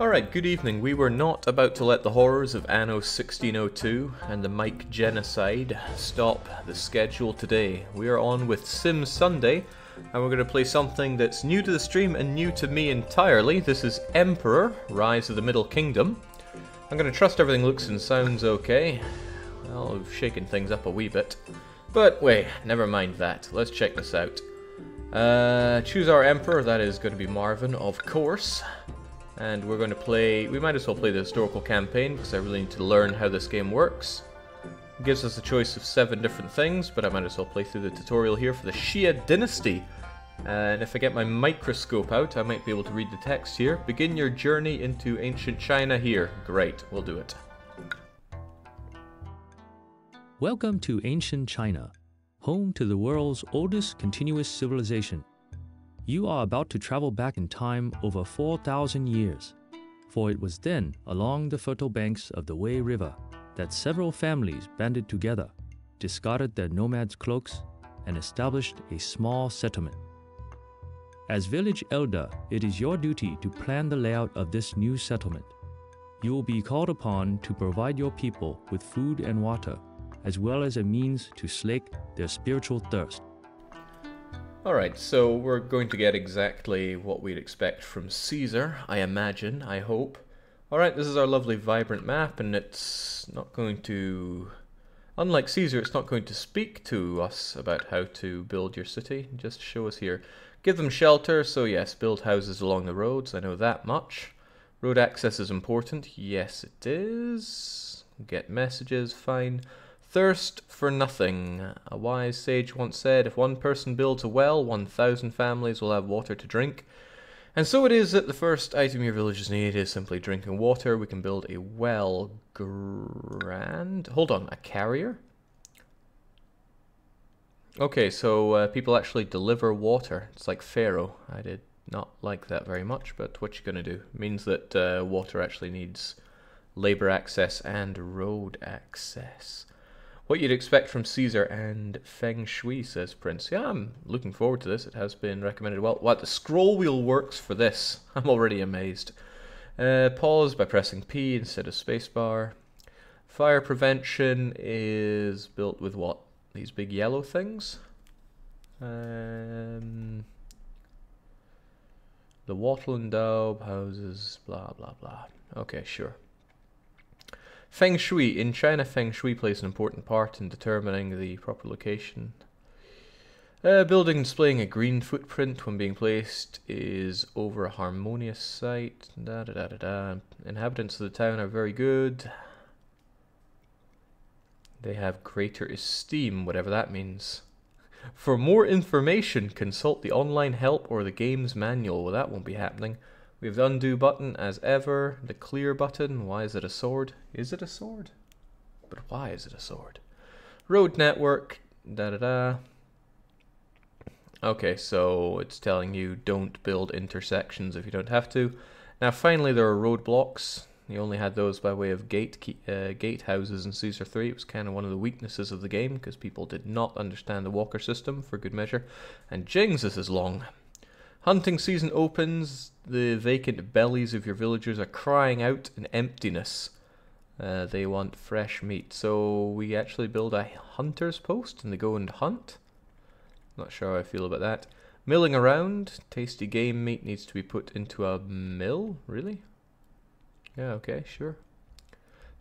Alright, good evening. We were not about to let the horrors of Anno 1602 and the Mike genocide stop the schedule today. We are on with Sim Sunday, and we're going to play something that's new to the stream and new to me entirely. This is Emperor, Rise of the Middle Kingdom. I'm going to trust everything looks and sounds okay. Well, we've shaken things up a wee bit. But wait, never mind that. Let's check this out. Uh, choose our Emperor, that is going to be Marvin, of course. And we're going to play, we might as well play the historical campaign because I really need to learn how this game works. It gives us a choice of seven different things, but I might as well play through the tutorial here for the Xia Dynasty. And if I get my microscope out, I might be able to read the text here. Begin your journey into ancient China here. Great, we'll do it. Welcome to ancient China, home to the world's oldest continuous civilization. You are about to travel back in time over 4,000 years, for it was then along the fertile banks of the Wei River that several families banded together, discarded their nomads' cloaks, and established a small settlement. As village elder, it is your duty to plan the layout of this new settlement. You will be called upon to provide your people with food and water, as well as a means to slake their spiritual thirst. Alright, so we're going to get exactly what we'd expect from Caesar, I imagine, I hope. Alright, this is our lovely vibrant map, and it's not going to... Unlike Caesar, it's not going to speak to us about how to build your city, just show us here. Give them shelter, so yes, build houses along the roads, I know that much. Road access is important, yes it is. Get messages, fine. Thirst for nothing. A wise sage once said, if one person builds a well, 1,000 families will have water to drink. And so it is that the first item your villagers need is simply drinking water. We can build a well. Grand. Hold on, a carrier? Okay, so uh, people actually deliver water. It's like Pharaoh. I did not like that very much, but what you gonna do? It means that uh, water actually needs labor access and road access. What you'd expect from Caesar and Feng Shui, says Prince. Yeah, I'm looking forward to this. It has been recommended well. What, the scroll wheel works for this? I'm already amazed. Uh, pause by pressing P instead of spacebar. Fire prevention is built with what? These big yellow things? Um, the wattle and daub houses, blah, blah, blah. Okay, sure. Feng Shui. In China, Feng Shui plays an important part in determining the proper location. A building displaying a green footprint when being placed is over a harmonious site. Da, da, da, da, da. Inhabitants of the town are very good. They have greater esteem, whatever that means. For more information, consult the online help or the game's manual. Well, that won't be happening. We have the undo button as ever, the clear button. Why is it a sword? Is it a sword? But why is it a sword? Road network, da da da. Okay, so it's telling you don't build intersections if you don't have to. Now finally there are roadblocks. You only had those by way of gate uh, gate houses in Caesar 3. It was kind of one of the weaknesses of the game because people did not understand the walker system for good measure. And jings, this is long. Hunting season opens, the vacant bellies of your villagers are crying out in emptiness. Uh, they want fresh meat. So we actually build a hunter's post and they go and hunt. Not sure how I feel about that. Milling around, tasty game meat needs to be put into a mill, really? Yeah, okay, sure.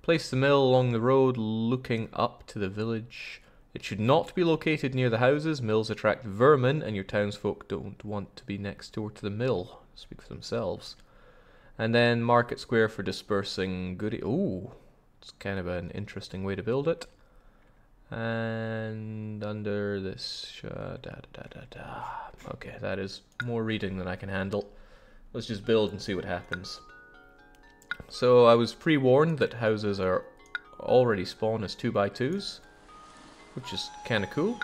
Place the mill along the road looking up to the village. It should not be located near the houses. Mills attract vermin, and your townsfolk don't want to be next door to the mill. Speak for themselves. And then Market Square for dispersing goodie. Ooh, it's kind of an interesting way to build it. And under this, uh, da, da, da, da. Okay, that is more reading than I can handle. Let's just build and see what happens. So I was pre-warned that houses are already spawn as 2 by 2s which is kind of cool.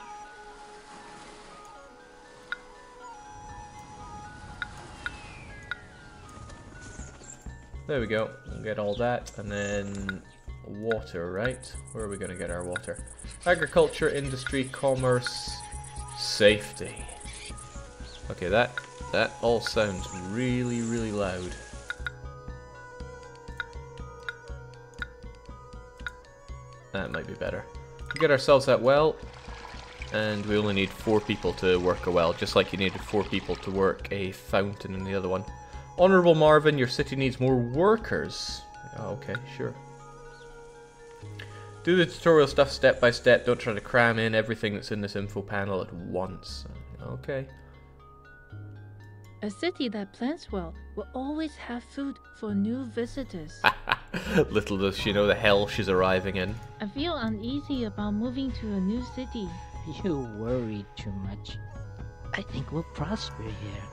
There we go. We'll get all that, and then water, right? Where are we going to get our water? Agriculture, industry, commerce, safety. Okay, that that all sounds really, really loud. That might be better. Get ourselves that well, and we only need four people to work a well, just like you needed four people to work a fountain in the other one. Honorable Marvin, your city needs more workers. Oh, okay, sure. Do the tutorial stuff step by step. Don't try to cram in everything that's in this info panel at once. Okay. A city that plans well will always have food for new visitors. Little does she know the hell she's arriving in. I feel uneasy about moving to a new city. You worry too much. I think we'll prosper here.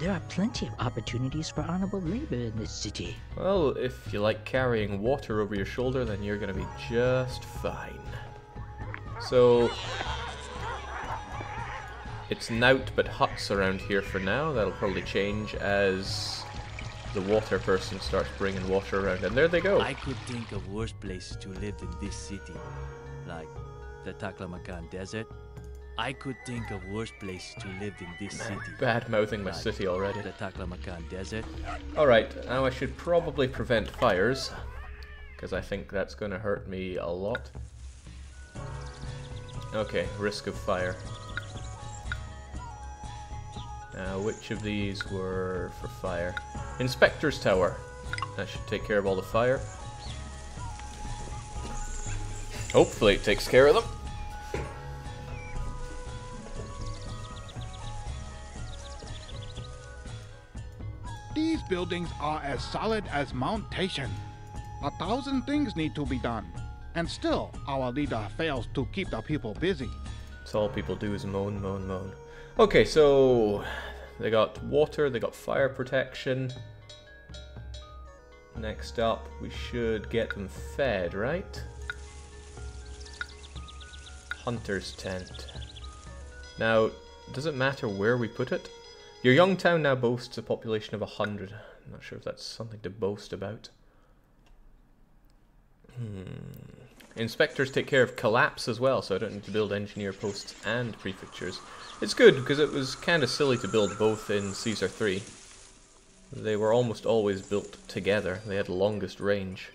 There are plenty of opportunities for honorable labor in this city. Well, if you like carrying water over your shoulder, then you're gonna be just fine. So, it's nout but huts around here for now. That'll probably change as the water person starts bringing water around. And there they go. I could think of worse places to live than this city, like the Taklamakan Desert. I could think of worse places to live than this city. Bad mouthing my like city already. The Taklamakan Desert. Alright, now I should probably prevent fires. Because I think that's going to hurt me a lot. Okay, risk of fire. Now, which of these were for fire? Inspector's Tower. That should take care of all the fire. Hopefully it takes care of them. These buildings are as solid as Mount Taishan. A thousand things need to be done, and still our leader fails to keep the people busy. That's all people do is moan, moan, moan. Okay, so they got water, they got fire protection. Next up, we should get them fed, right? Hunter's tent. Now, does it matter where we put it? Your young town now boasts a population of 100. I'm not sure if that's something to boast about. Hmm. Inspectors take care of collapse as well, so I don't need to build engineer posts and prefectures. It's good, because it was kind of silly to build both in Caesar 3. They were almost always built together. They had longest range.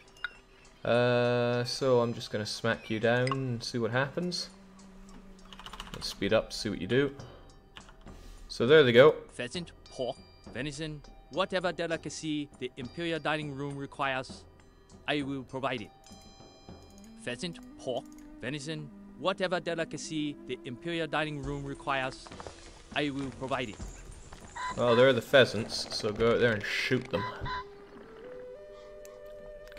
Uh, so I'm just going to smack you down and see what happens. Let's speed up, see what you do. So there they go. Pheasant, pork, venison, whatever delicacy the imperial dining room requires, I will provide it. Pheasant, pork, venison, whatever delicacy the imperial dining room requires, I will provide it. Well, they're the pheasants, so go out there and shoot them.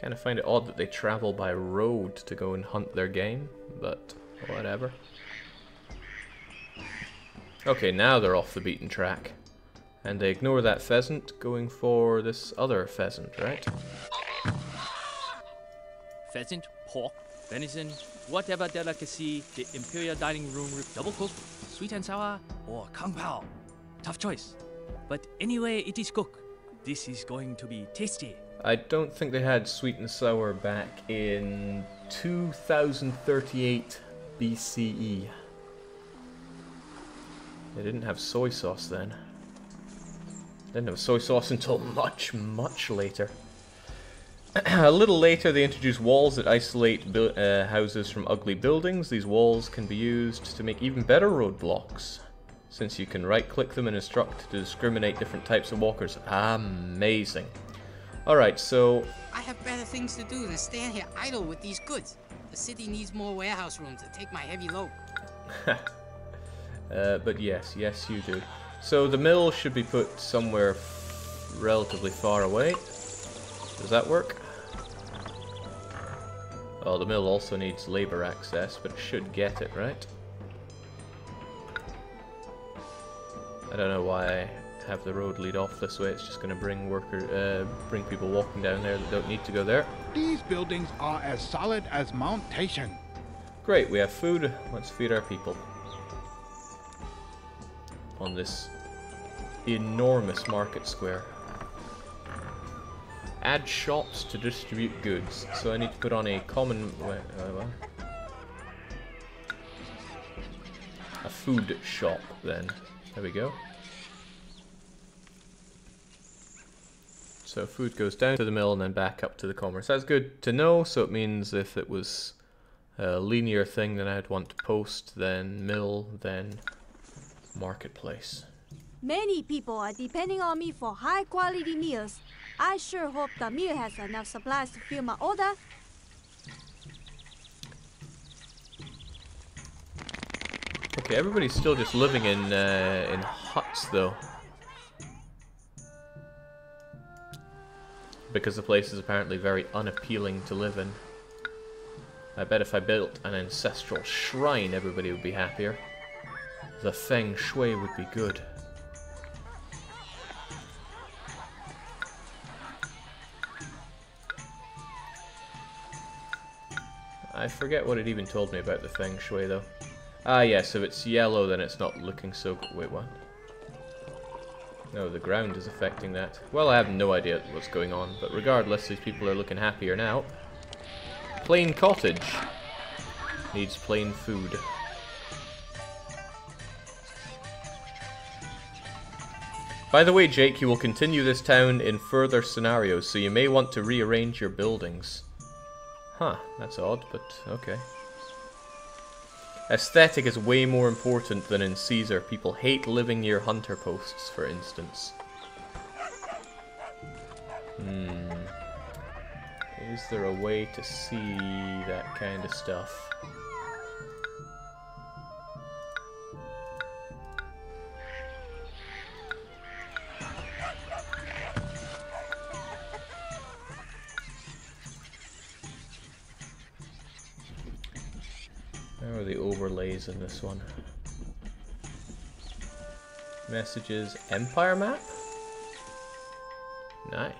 Kind of find it odd that they travel by road to go and hunt their game, but whatever. Okay, now they're off the beaten track. And they ignore that pheasant, going for this other pheasant, right? Pheasant, pork, venison, whatever delicacy the imperial dining room re- double cooked, sweet and sour, or kung pao. Tough choice. But anyway, it is cooked. This is going to be tasty. I don't think they had sweet and sour back in 2038 BCE. They didn't have soy sauce then. They didn't have soy sauce until much, much later. a little later, they introduce walls that isolate uh, houses from ugly buildings. These walls can be used to make even better roadblocks, since you can right-click them and instruct to discriminate different types of walkers. Amazing. Alright, so I have better things to do than stand here idle with these goods. The city needs more warehouse room to take my heavy load. Uh, but yes, yes you do. So the mill should be put somewhere f- relatively far away. Does that work? Oh, the mill also needs labor access, but it should get it, right? I don't know why I have the road lead off this way. It's just going to bring worker, uh, bring people walking down there that don't need to go there. These buildings are as solid as Mount Taishan. Great, we have food. Let's feed our people. On this enormous market square. Add shops to distribute goods. So I need to put on a common... uh. A food shop, then. There we go. So food goes down to the mill and then back up to the commerce. That's good to know, so it means if it was a linear thing, then I'd want to post, then mill, then marketplace. Many people are depending on me for high quality meals. I sure hope the mill has enough supplies to fill my order. Okay, everybody's still just living in uh, in huts though. Because the place is apparently very unappealing to live in. I bet if I built an ancestral shrine, everybody would be happier. The feng shui would be good. I forget what it even told me about the feng shui though. Ah yes, if it's yellow then it's not looking so. Wait, what? No, the ground is affecting that. Well, I have no idea what's going on, but regardless, these people are looking happier now. Plain cottage. Needs plain food. By the way, Jake, you will continue this town in further scenarios, so you may want to rearrange your buildings. Huh, that's odd, but okay. Aesthetic is way more important than in Caesar. People hate living near hunter posts, for instance. Hmm. Is there a way to see that kind of stuff? The overlays in this one? Messages, Empire map? Nice.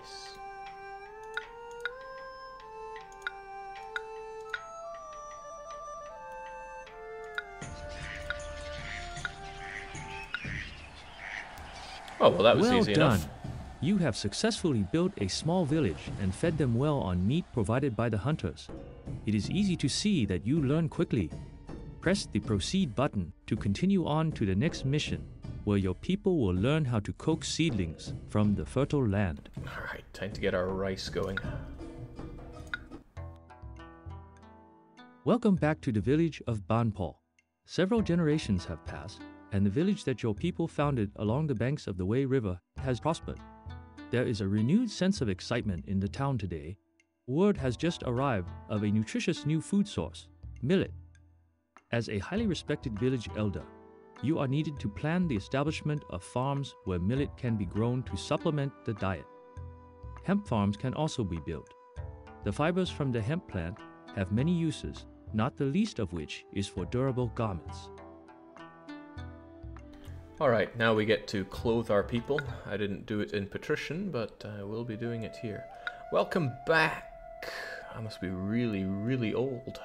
Oh, well that was well easy done. enough. You have successfully built a small village and fed them well on meat provided by the hunters. It is easy to see that you learn quickly. Press the proceed button to continue on to the next mission, where your people will learn how to coax seedlings from the fertile land. Alright, time to get our rice going. Welcome back to the village of Banpo. Several generations have passed, and the village that your people founded along the banks of the Wei River has prospered. There is a renewed sense of excitement in the town today. Word has just arrived of a nutritious new food source, millet. As a highly respected village elder, you are needed to plan the establishment of farms where millet can be grown to supplement the diet. Hemp farms can also be built. The fibers from the hemp plant have many uses, not the least of which is for durable garments. Alright, now we get to clothe our people. I didn't do it in Patrician, but I will be doing it here. Welcome back! I must be really, really old.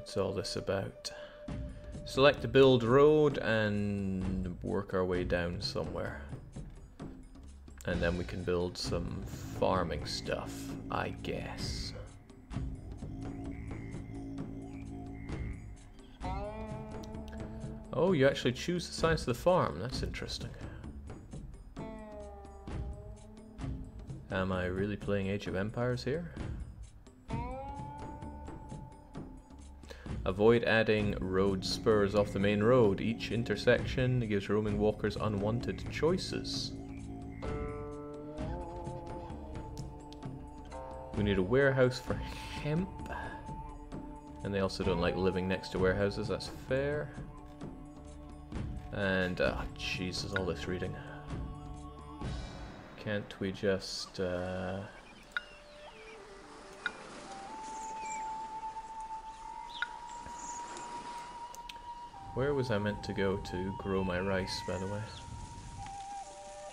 What's all this about? Select the build road and work our way down somewhere. And then we can build some farming stuff, I guess. Oh, you actually choose the size of the farm. That's interesting. Am I really playing Age of Empires here? Avoid adding road spurs off the main road. Each intersection gives roaming walkers unwanted choices. We need a warehouse for hemp. And they also don't like living next to warehouses, that's fair. And, oh, Jesus, all this reading. Can't we just, uh... Where was I meant to go to grow my rice, by the way?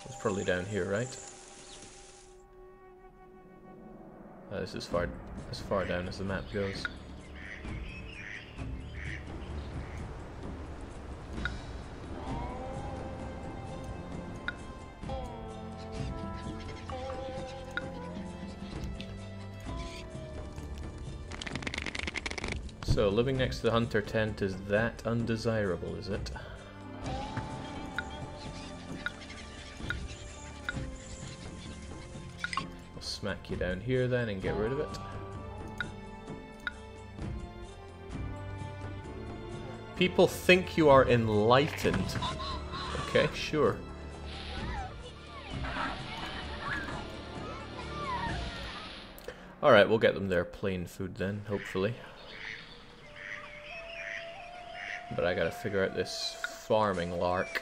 It's probably down here, right? Uh, this is far, as far down as the map goes. So, living next to the hunter tent is that undesirable, is it? I'll smack you down here then and get rid of it. People think you are enlightened. Okay, sure. Alright, we'll get them their plain food then, hopefully. But I gotta figure out this farming lark.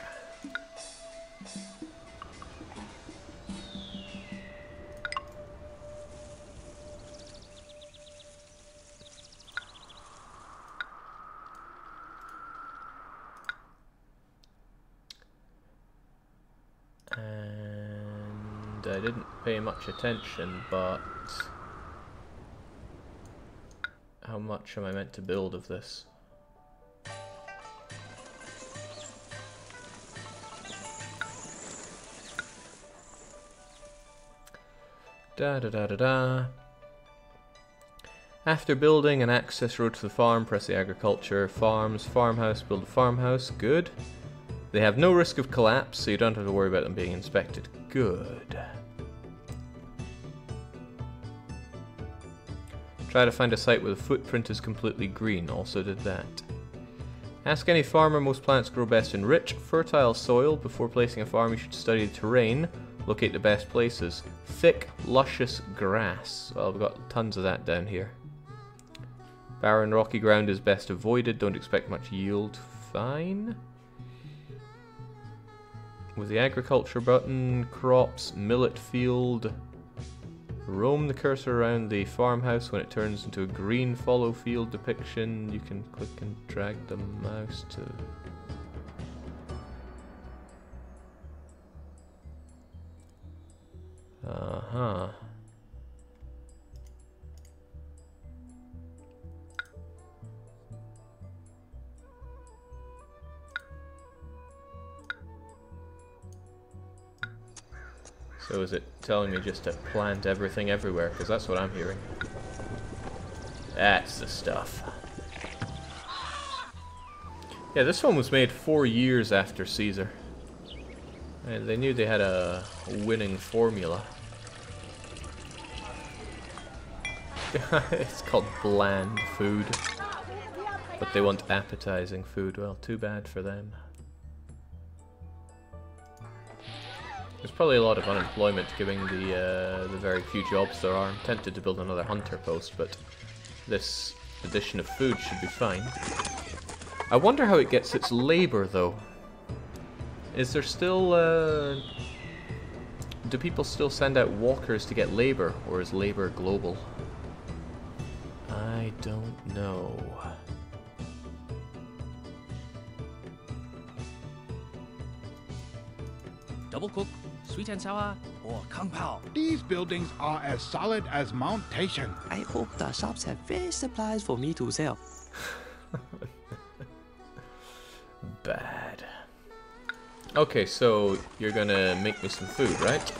And I didn't pay much attention, but how much am I meant to build of this? Da da da da da. After building an access road to the farm, press the agriculture, farms, farmhouse, build a farmhouse. Good. They have no risk of collapse, so you don't have to worry about them being inspected. Good. Try to find a site where the footprint is completely green. Also did that. Ask any farmer most plants grow best in rich, fertile soil. Before placing a farm, you should study the terrain. Locate the best places. Thick, luscious grass. Well, we've got tons of that down here. Barren, rocky ground is best avoided. Don't expect much yield. Fine. With the agriculture button, crops, millet field. Roam the cursor around the farmhouse when it turns into a green follow field depiction. You can click and drag the mouse to Uh-huh. So is it telling me just to plant everything everywhere? Because that's what I'm hearing. That's the stuff. Yeah, this one was made four years after Caesar. And they knew they had a winning formula. it's called bland food. But they want appetizing food. Well, too bad for them. There's probably a lot of unemployment given the uh, the very few jobs there are. I'm tempted to build another hunter post, but this addition of food should be fine. I wonder how it gets its labor, though. Is there still... Uh, do people still send out walkers to get labor, or is labor global? I don't know. Double cook, sweet and sour, or kung pao. These buildings are as solid as Mount Taishan. I hope the shops have fresh supplies for me to sell. Bad. Okay, so you're gonna make me some food, right?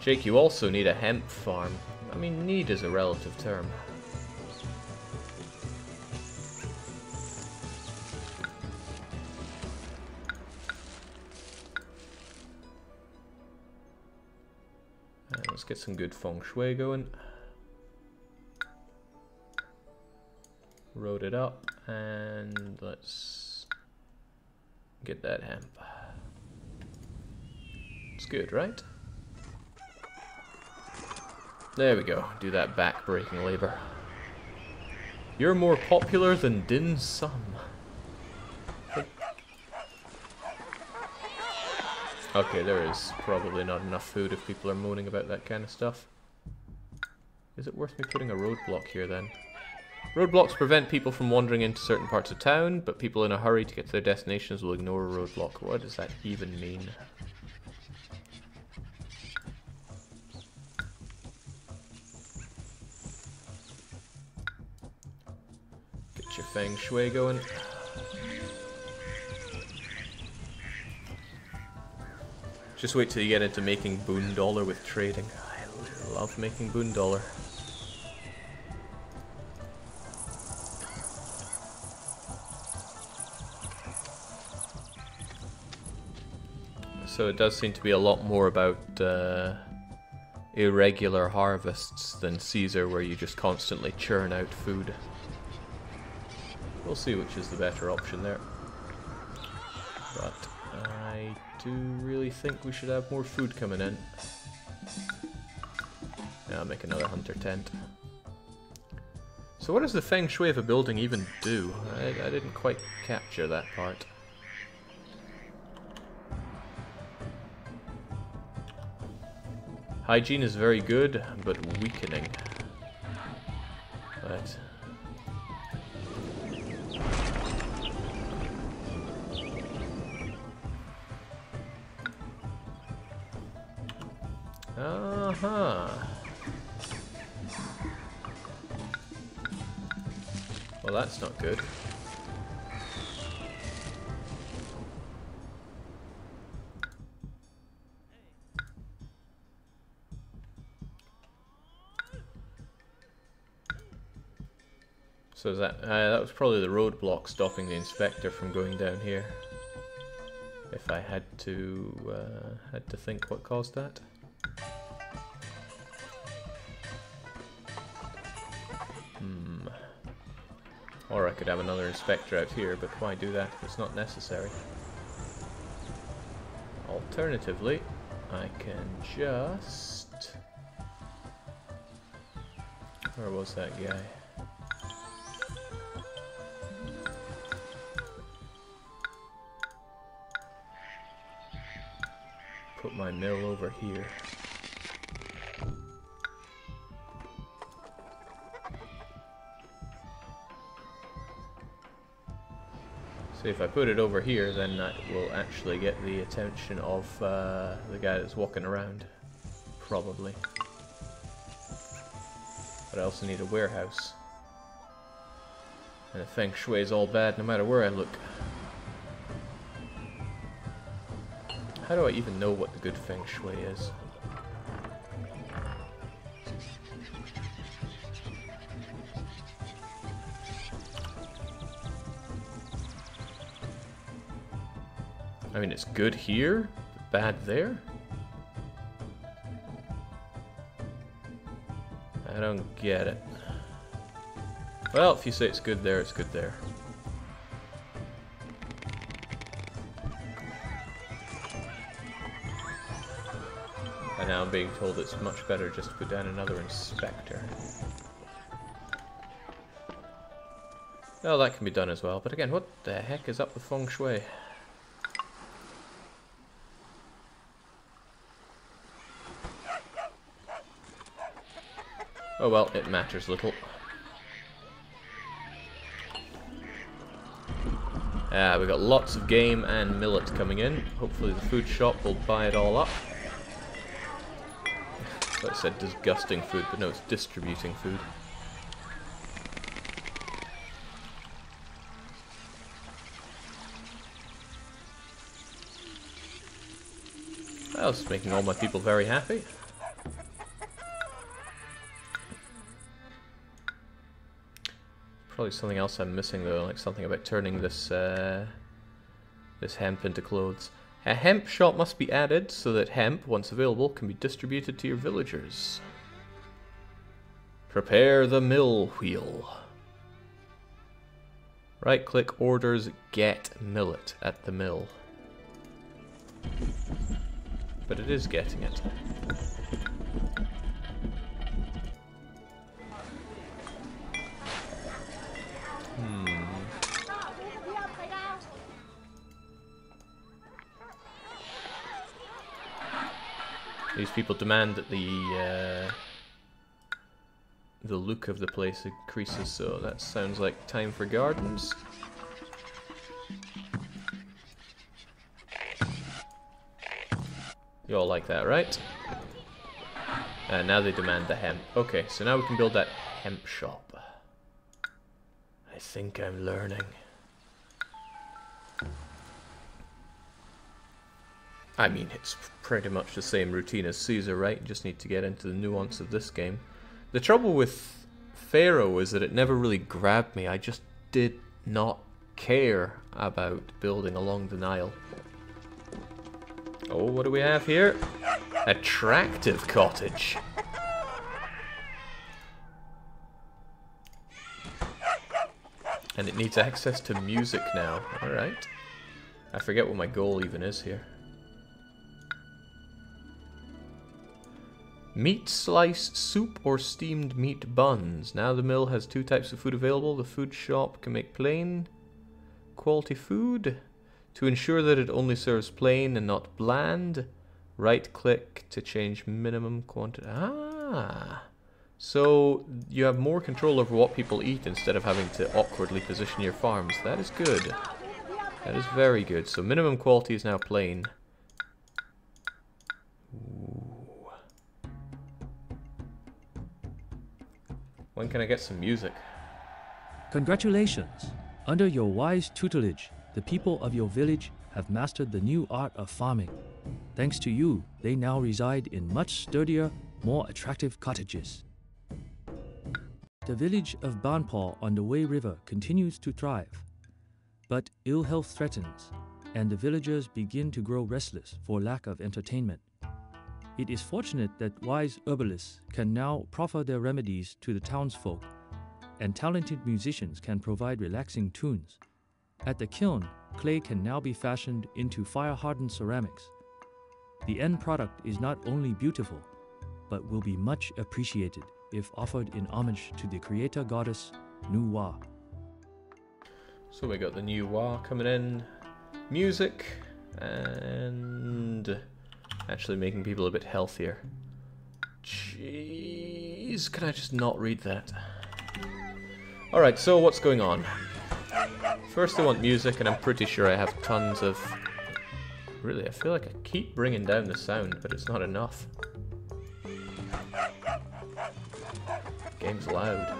Jake, you also need a hemp farm. I mean, need is a relative term. Uh, let's get some good feng shui going. Road it up and let's get that hemp. It's good, right? There we go. Do that back-breaking labor. You're more popular than Dim Sum. Okay, there is probably not enough food if people are moaning about that kind of stuff. Is it worth me putting a roadblock here then? Roadblocks prevent people from wandering into certain parts of town, but people in a hurry to get to their destinations will ignore a roadblock. What does that even mean? Feng shui going. Just wait till you get into making boon dollar with trading. I love making boon dollar. So it does seem to be a lot more about uh, irregular harvests than Caesar, where you just constantly churn out food. We'll see which is the better option there. But I do really think we should have more food coming in. Yeah, I'll make another hunter tent. So what does the feng shui of a building even do? I, I didn't quite capture that part. Hygiene is very good, but weakening. Good. So that uh, that was probably the roadblock stopping the inspector from going down here. If I had to uh, had to think what caused that. Could have another inspector out here, but why do that if it's not necessary? Alternatively, I can just... Where was that guy? Put my mill over here. See, if I put it over here, then that will actually get the attention of uh, the guy that's walking around. Probably. But I also need a warehouse. And the feng shui is all bad no matter where I look. How do I even know what the good feng shui is? I mean, it's good here, bad there? I don't get it. Well, if you say it's good there, it's good there. And now I'm being told it's much better just to put down another inspector. Oh, that can be done as well. But again, what the heck is up with feng shui? Oh well, it matters little. Ah, we got lots of game and millet coming in. Hopefully the food shop will buy it all up. I said disgusting food, but no, it's distributing food. Well, it's making all my people very happy. Probably something else I'm missing though, like something about turning this uh, this hemp into clothes. A hemp shop must be added so that hemp, once available, can be distributed to your villagers. Prepare the mill wheel. Right click orders get millet at the mill. But it is getting it. People demand that the uh, the look of the place increases, so that sounds like time for gardens. You all like that, right? And now they demand the hemp. Okay, so now we can build that hemp shop. I think I'm learning. I mean, it's pretty much the same routine as Caesar, right? You just need to get into the nuance of this game. The trouble with Pharaoh is that it never really grabbed me. I just did not care about building along the Nile. Oh, what do we have here? Attractive cottage. And it needs access to music now. Alright. I forget what my goal even is here. Meat slice soup or steamed meat buns. Now the mill has two types of food available. The food shop can make plain quality food. To ensure that it only serves plain and not bland, right click to change minimum quantity. Ah! So you have more control over what people eat instead of having to awkwardly position your farms. That is good. That is very good. So minimum quality is now plain. When can I get some music? Congratulations! Under your wise tutelage, the people of your village have mastered the new art of farming. Thanks to you, they now reside in much sturdier, more attractive cottages. The village of Banpo on the Wei River continues to thrive. But ill health threatens, and the villagers begin to grow restless for lack of entertainment. It is fortunate that wise herbalists can now proffer their remedies to the townsfolk, and talented musicians can provide relaxing tunes. At the kiln, clay can now be fashioned into fire hardened ceramics. The end product is not only beautiful, but will be much appreciated if offered in homage to the creator goddess Nuwa. So we got the Nuwa coming in, music, and actually making people a bit healthier. Jeez, can I just not read that? Alright, so what's going on? First I want music, and I'm pretty sure I have tons of... Really, I feel like I keep bringing down the sound, but it's not enough. Game's loud.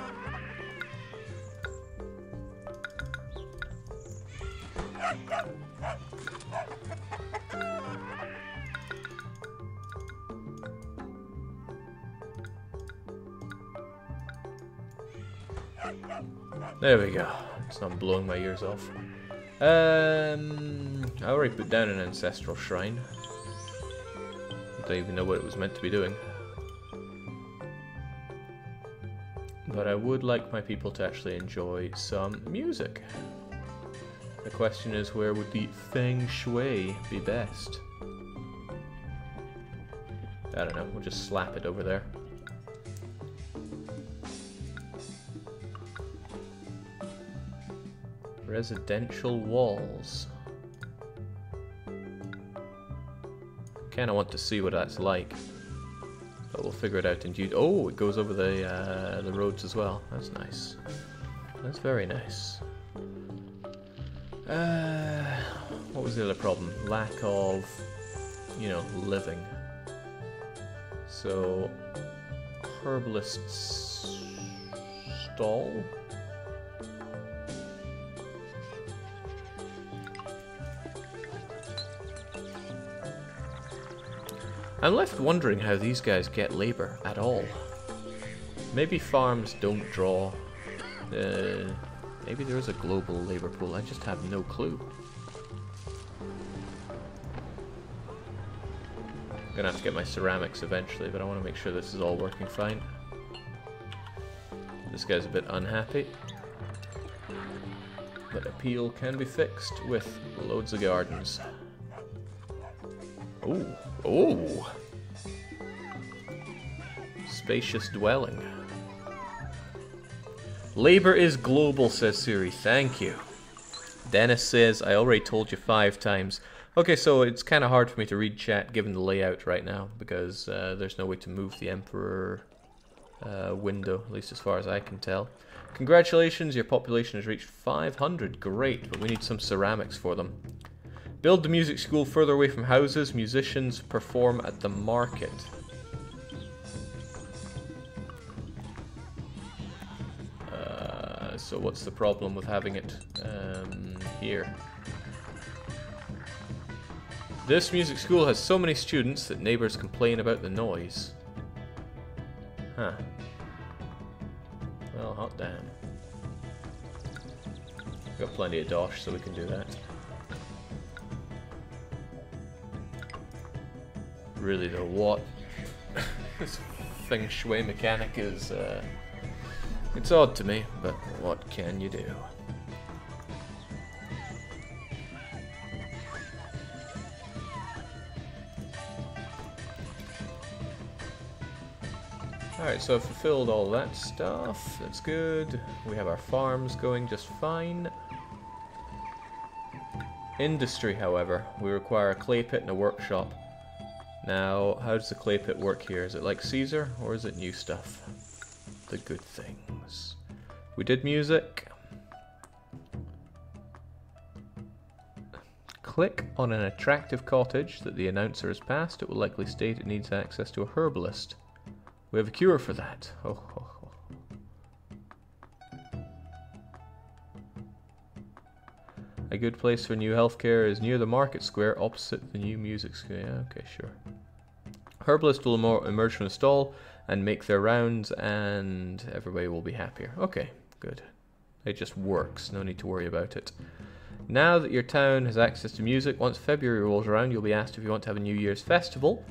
There we go. It's not blowing my ears off. Um, I already put down an ancestral shrine. I don't even know what it was meant to be doing. But I would like my people to actually enjoy some music. The question is, where would the feng shui be best? I don't know, we'll just slap it over there. Residential walls. Kinda want to see what that's like. But we'll figure it out in due... Oh, it goes over the, uh, the roads as well. That's nice. That's very nice. Uh, what was the other problem? Lack of, you know, living. So, herbalist's stall? I'm left wondering how these guys get labor at all. Maybe farms don't draw. Uh, maybe there is a global labor pool. I just have no clue. I'm gonna have to get my ceramics eventually, but I want to make sure this is all working fine. This guy's a bit unhappy. But appeal can be fixed with loads of gardens. Ooh. Oh! Spacious dwelling. Labor is global, says Siri. Thank you. Dennis says, I already told you five times. Okay, so it's kind of hard for me to read chat given the layout right now because uh, there's no way to move the Emperor uh, window, at least as far as I can tell. Congratulations, your population has reached 500. Great, but we need some ceramics for them. Build the music school further away from houses. Musicians perform at the market. Uh, so what's the problem with having it um, here? This music school has so many students that neighbors complain about the noise. Huh. Well, hot damn. Got plenty of dosh, so we can do that. Really though, what this feng shui mechanic is, uh, it's odd to me, but what can you do? Alright, so I've fulfilled all that stuff. That's good. We have our farms going just fine. Industry, however. We require a clay pit and a workshop. Now, how does the clay pit work here? Is it like Caesar, or is it new stuff? The good things. We did music. Click on an attractive cottage that the announcer has passed. It will likely state it needs access to a herbalist. We have a cure for that. Oh, oh, A good place for new healthcare is near the market square opposite the new music square. Yeah, okay, sure. Herbalists will emerge from the stall and make their rounds, and everybody will be happier. Okay, good. It just works, no need to worry about it. Now that your town has access to music, once February rolls around, you'll be asked if you want to have a New Year's festival.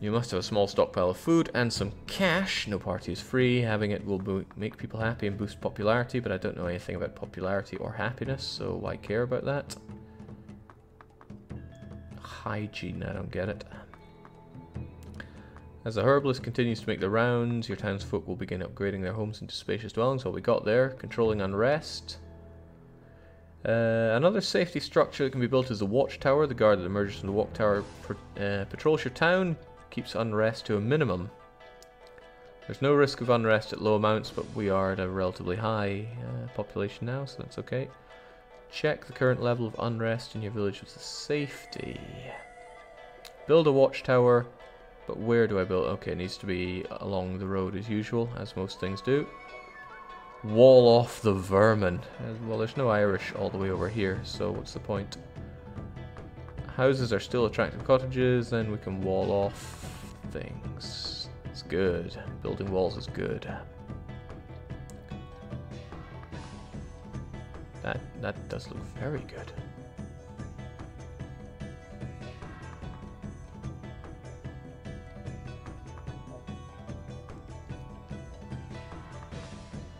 You must have a small stockpile of food and some cash. No party is free. Having it will make people happy and boost popularity, but I don't know anything about popularity or happiness, so why care about that? Hygiene, I don't get it. As the herbalist continues to make the rounds, your townsfolk will begin upgrading their homes into spacious dwellings. What we got there, controlling unrest. Uh, another safety structure that can be built is the watchtower. The guard that emerges from the watchtower uh, patrols your town, keeps unrest to a minimum. There's no risk of unrest at low amounts, but we are at a relatively high uh, population now, so that's okay. Check the current level of unrest in your village with safety. Build a watchtower, but where do I build? Okay, it needs to be along the road as usual, as most things do. Wall off the vermin. Well, there's no Irish all the way over here, so what's the point? Houses are still attractive cottages, then we can wall off things. It's good. Building walls is good. That that does look very good.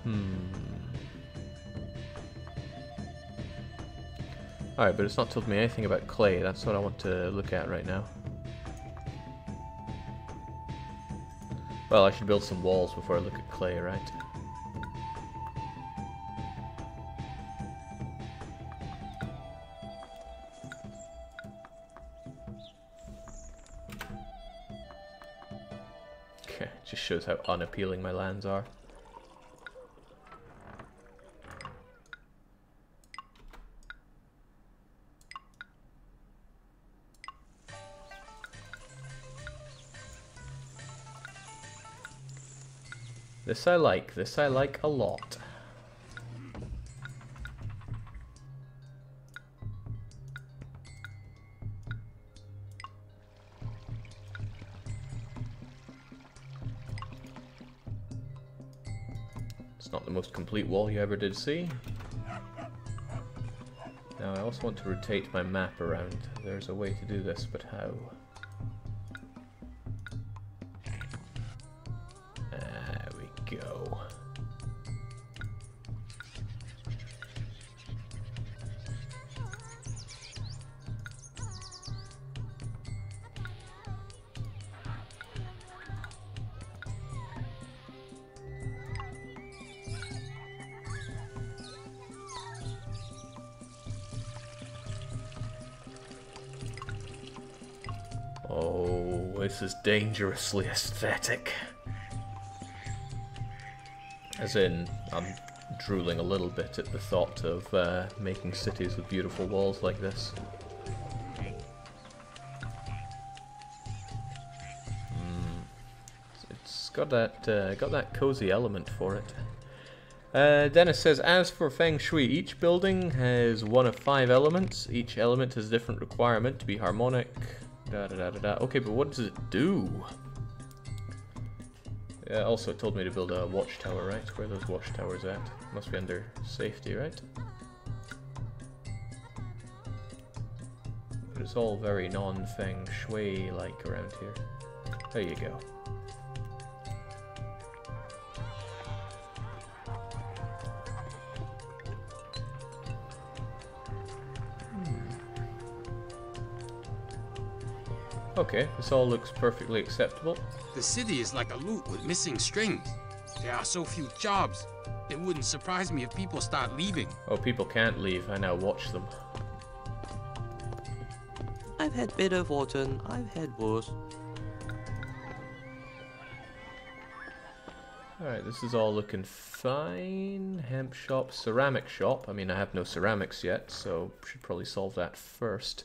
Hmm. Alright, but it's not told me anything about clay. That's what I want to look at right now. Well, I should build some walls before I look at clay, right? Okay, just shows how unappealing my lands are. This I like. This I like a lot. It's not the most complete wall you ever did see. Now I also want to rotate my map around. There's a way to do this, but how? Dangerously aesthetic. As in, I'm drooling a little bit at the thought of uh, making cities with beautiful walls like this. Mm. It's got that uh, got that cozy element for it. Uh, Dennis says, as for Feng Shui, each building has one of five elements. Each element has a different requirement to be harmonic. Da da da da da. Okay, but what does it do? Yeah, also it told me to build a watchtower, right? Where are those watchtowers at? Must be under safety, right? But it's all very non-feng shui like around here. There you go. Okay, this all looks perfectly acceptable. The city is like a loop with missing strings. There are so few jobs. It wouldn't surprise me if people start leaving. Oh, people can't leave. I now watch them. I've had better fortune, I've had worse. Alright, this is all looking fine. Hemp shop, ceramic shop. I mean, I have no ceramics yet, so should probably solve that first.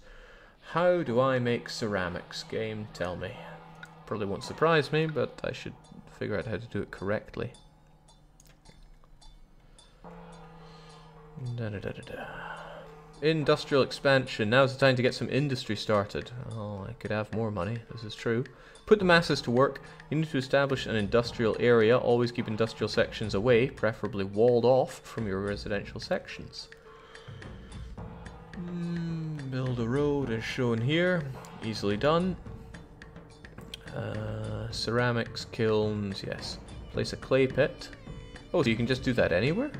How do I make ceramics? Game, tell me. Probably won't surprise me, but I should figure out how to do it correctly. Da -da -da Industrial expansion. Now's the time to get some industry started. Oh, I could have more money. This is true. Put the masses to work. You need to establish an industrial area. Always keep industrial sections away, preferably walled off from your residential sections. Mm, a road as shown here. Easily done. Uh, ceramics, kilns, yes. Place a clay pit. Oh, so you can just do that anywhere?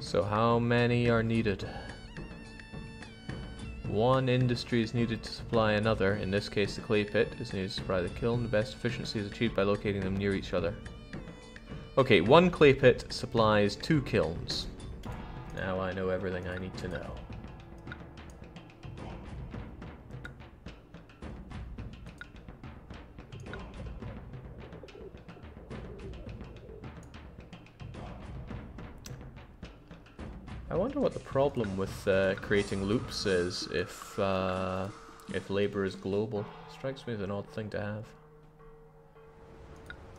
So how many are needed? One industry is needed to supply another. In this case, the clay pit is needed to supply the kiln. The best efficiency is achieved by locating them near each other. Okay, one clay pit supplies two kilns. Now I know everything I need to know. Wonder what the problem with uh, creating loops is if uh, if labor is global. Strikes me as an odd thing to have.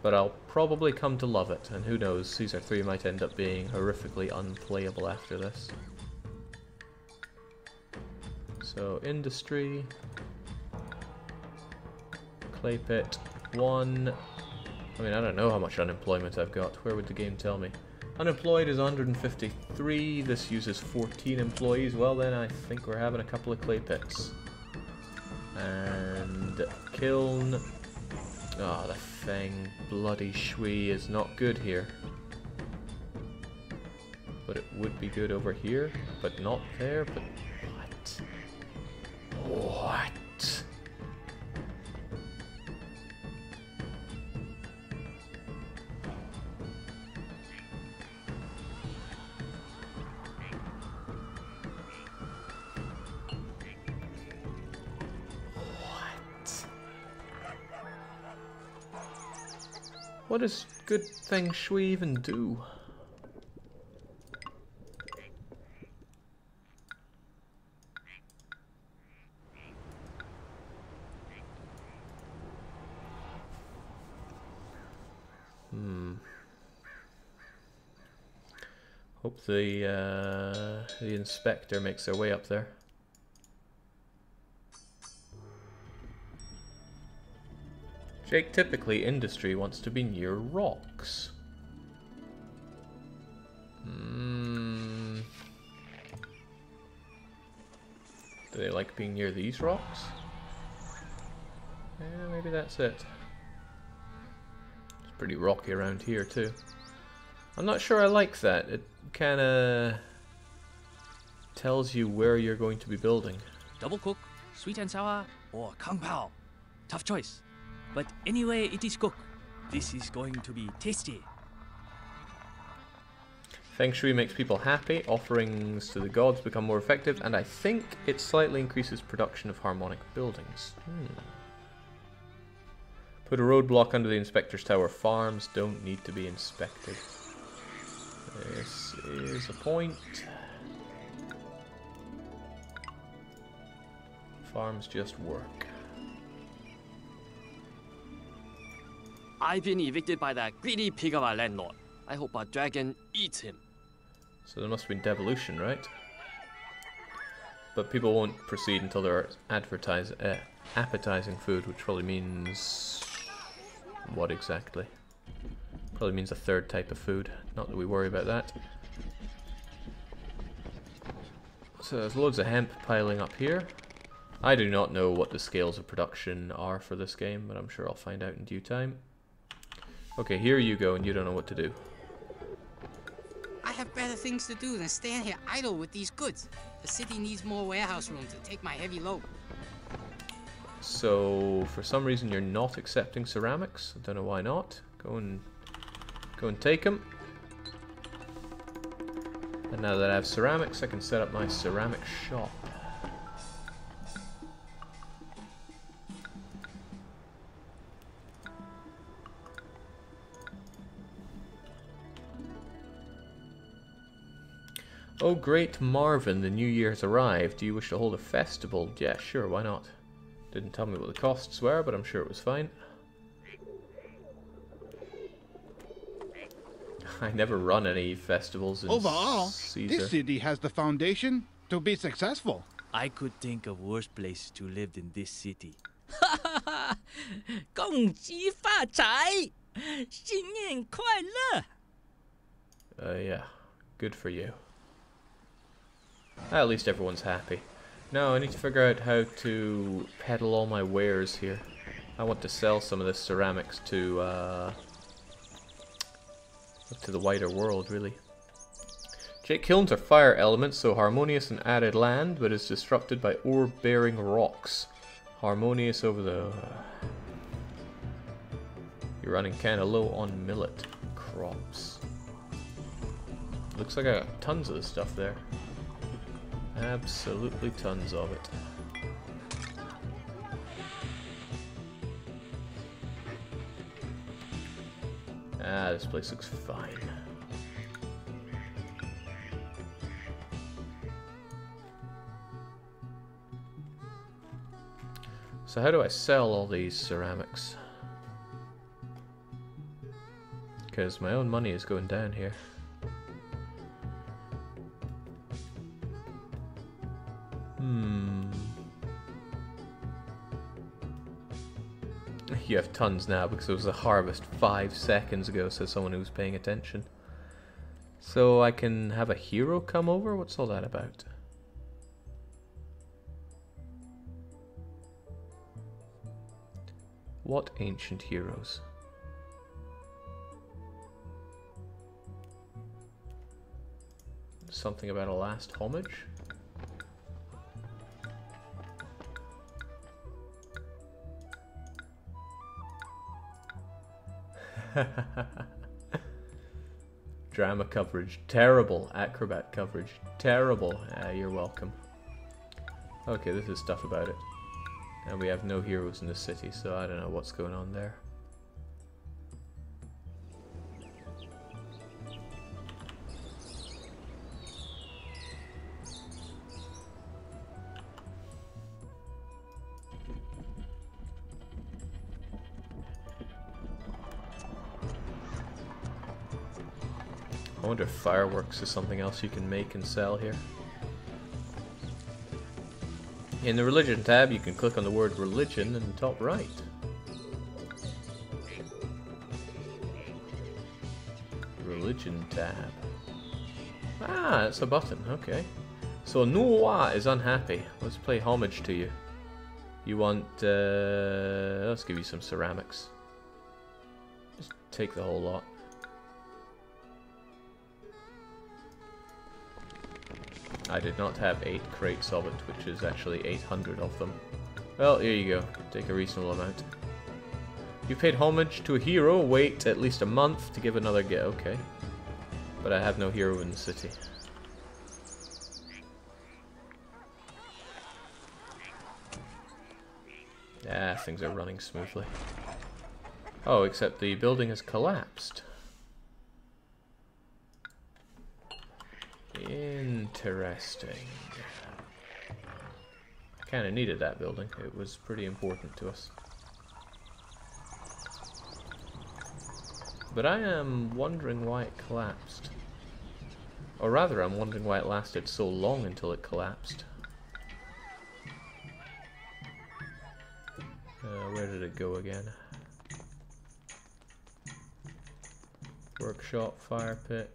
But I'll probably come to love it, and who knows, Caesar 3 might end up being horrifically unplayable after this. So, industry, clay pit, one. I mean, I don't know how much unemployment I've got. Where would the game tell me? Unemployed is 153. This uses 14 employees. Well, then I think we're having a couple of clay pits. And kiln. Oh, the thing. Bloody shui is not good here. But it would be good over here. But not there. But what? What? What does good feng shui even do? Hmm. Hope the uh, the inspector makes their way up there. Typically industry wants to be near rocks. Hmm. Do they like being near these rocks? Yeah, maybe that's it. It's pretty rocky around here too. I'm not sure I like that. It kinda tells you where you're going to be building. Double cook, sweet and sour, or kung pao. Tough choice. But anyway, it is cooked. This is going to be tasty. Feng Shui makes people happy, offerings to the gods become more effective, and I think it slightly increases production of harmonic buildings. Hmm. Put a roadblock under the inspector's tower. Farms don't need to be inspected. This is a point. Farms just work. I've been evicted by that greedy pig of a landlord. I hope a dragon eats him. So there must have been devolution, right? but people won't proceed until they're advertise, uh, appetizing food, which probably means... What exactly? Probably means a third type of food. Not that we worry about that. So there's loads of hemp piling up here. I do not know what the scales of production are for this game, but I'm sure I'll find out in due time. Okay, here you go, and you don't know what to do. I have better things to do than stand here idle with these goods. The city needs more warehouse room to take my heavy load. So, for some reason you're not accepting ceramics. I don't know why not. Go and go and take them. And now that I have ceramics, I can set up my ceramic shop. Oh great Marvin, the new year has arrived. Do you wish to hold a festival? Yeah, sure, why not? Didn't tell me what the costs were, but I'm sure it was fine. I never run any festivals in Overall, Caesar. this city has the foundation to be successful. I could think of worse places to live than this city. 恭喜发财，新年快乐！ Uh, yeah, good for you. At least everyone's happy. Now I need to figure out how to peddle all my wares here. I want to sell some of this ceramics to uh, to the wider world, really. Jake kilns are fire elements, so harmonious and added land, but is disrupted by ore-bearing rocks. Harmonious over the. You're running kind of low on millet crops. Looks like I got tons of this stuff there. Absolutely tons of it. Ah, this place looks fine. So how do I sell all these ceramics? Because my own money is going down here. Hmm. You have tons now because it was a harvest five seconds ago, says someone who's paying attention. So I can have a hero come over? What's all that about? What ancient heroes? Something about a last homage? Drama coverage, terrible. Acrobat coverage, terrible. Ah, you're welcome. Okay, this is stuff about it. And we have no heroes in the city, so I don't know what's going on there. Wonder if fireworks is something else you can make and sell here. In the religion tab, you can click on the word religion in the top right. Religion tab. Ah, it's a button, okay. So Nuwa is unhappy. Let's play homage to you. You want, uh, let's give you some ceramics. Just take the whole lot. I did not have 8 crates of it, which is actually 800 of them. Well, here you go. Take a reasonable amount. You paid homage to a hero, wait at least a month to give another get. Okay. But I have no hero in the city. Ah, things are running smoothly. Oh, except the building has collapsed. Interesting. I kind of needed that building. It was pretty important to us. But I am wondering why it collapsed. Or rather, I'm wondering why it lasted so long until it collapsed. Uh, where did it go again? Workshop, fire pit.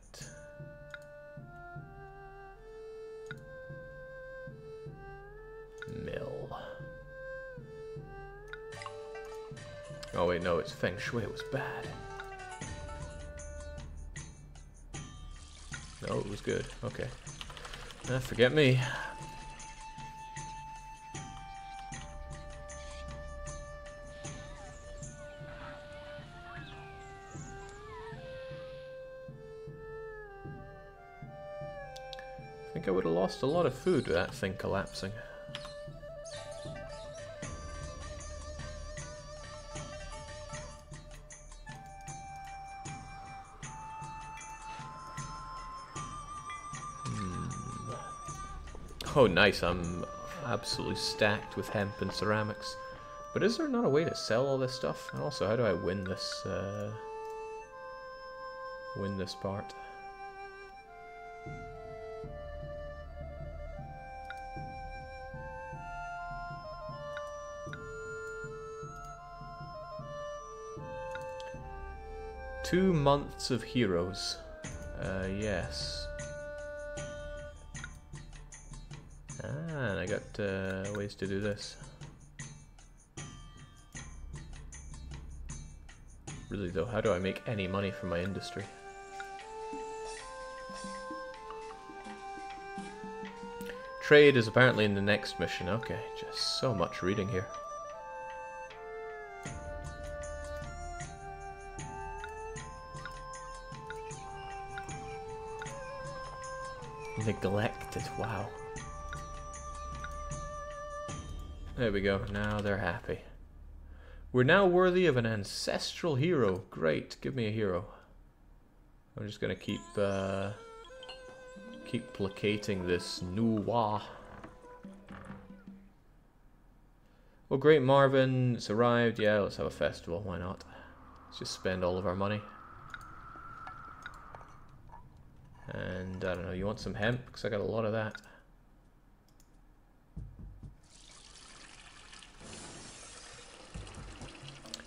Oh wait, no, it's Feng Shui, it was bad. No, it was good. Okay. Ah, forget me. I think I would have lost a lot of food with that thing collapsing. Oh, nice. I'm absolutely stacked with hemp and ceramics. But is there not a way to sell all this stuff? And also, how do I win this, uh, win this part? Two months of heroes. Uh, yes. Uh, ways to do this. Really though, how do I make any money from my industry? Trade is apparently in the next mission. Okay, just so much reading here. Neglected, wow. There we go, now they're happy. We're now worthy of an ancestral hero. Great, give me a hero. I'm just gonna keep, uh, keep placating this Nuwa. Well, great Marvin, it's arrived. Yeah, let's have a festival. Why not? Let's just spend all of our money. And I don't know, you want some hemp? Because I got a lot of that.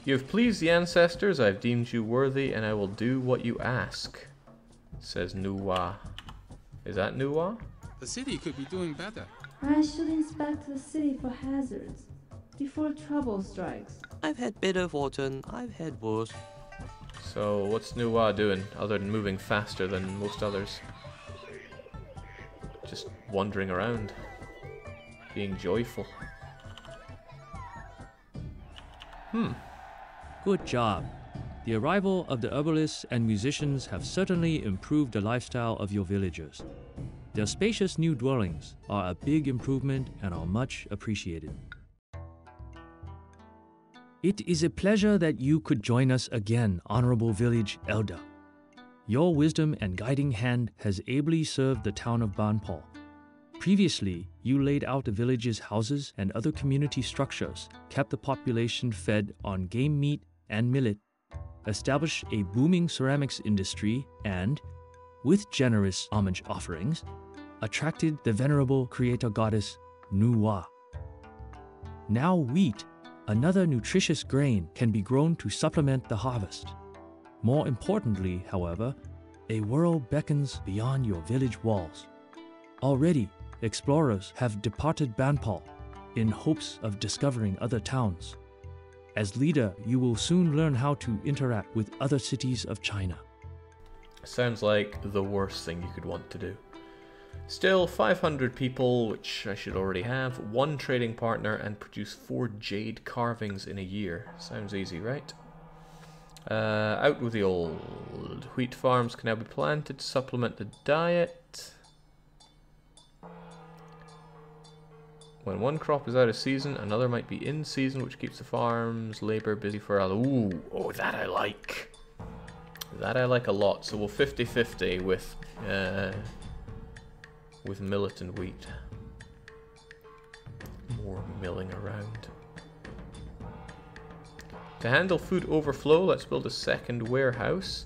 You have pleased the ancestors, I have deemed you worthy, and I will do what you ask, says Nuwa. Is that Nuwa? The city could be doing better. I should inspect the city for hazards before trouble strikes. I've had better fortune, I've had worse. So, what's Nuwa doing other than moving faster than most others? Just wandering around, being joyful. Hmm. Good job. The arrival of the herbalists and musicians have certainly improved the lifestyle of your villagers. Their spacious new dwellings are a big improvement and are much appreciated. It is a pleasure that you could join us again, Honorable Village Elder. Your wisdom and guiding hand has ably served the town of Banpo. Previously, you laid out the village's houses and other community structures, kept the population fed on game meat and millet, established a booming ceramics industry, and, with generous homage offerings, attracted the venerable creator goddess Nuwa. Now, wheat, another nutritious grain, can be grown to supplement the harvest. More importantly, however, a world beckons beyond your village walls. Already, explorers have departed Banpo in hopes of discovering other towns. As leader, you will soon learn how to interact with other cities of China. Sounds like the worst thing you could want to do. Still, 500 people, which I should already have, one trading partner, and produce four jade carvings in a year. Sounds easy, right? Uh, out with the old. Wheat farms can now be planted to supplement the diet. When one crop is out of season, another might be in season, which keeps the farm's labor busy for a... Ooh, oh, that I like. That I like a lot. So we'll 50-50 with uh, with millet and wheat. More milling around. To handle food overflow, let's build a second warehouse.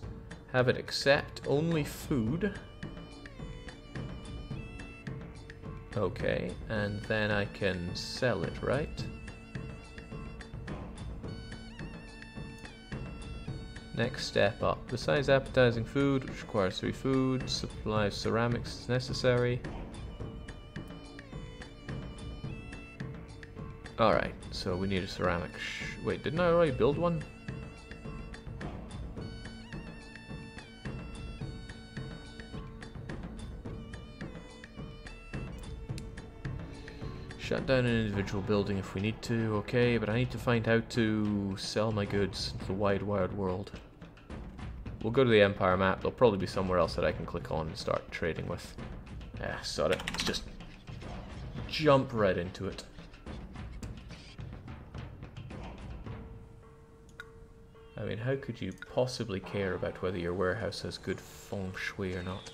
Have it accept only food. Okay, and then I can sell it, right? Next step up. Besides appetizing food, which requires three food, supply of ceramics is necessary. Alright, so we need a ceramic... Wait, didn't I already build one? Down an individual building if we need to, okay, but I need to find how to sell my goods to the wide, wide world. We'll go to the Empire map, there'll probably be somewhere else that I can click on and start trading with. Yeah, it. Let's just jump right into it. I mean, how could you possibly care about whether your warehouse has good feng shui or not?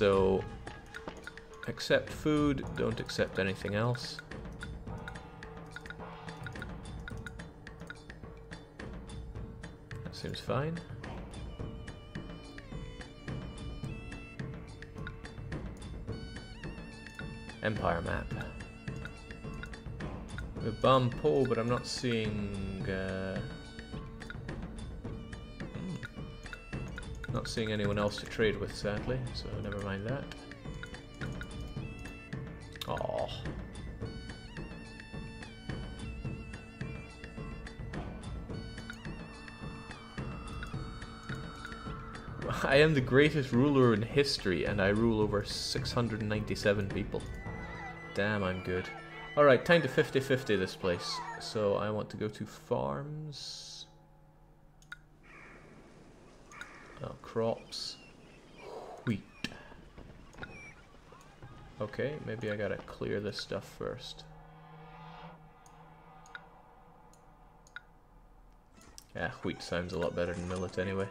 So accept food, don't accept anything else. That seems fine. Empire map. With Banpo, but I'm not seeing... Uh, Not seeing anyone else to trade with, sadly, so never mind that. Oh. I am the greatest ruler in history, and I rule over 697 people. Damn, I'm good. Alright, time to 50-50 this place. So I want to go to farms. Oh, crops. Wheat. Okay, maybe I gotta clear this stuff first. Yeah, wheat sounds a lot better than millet anyway.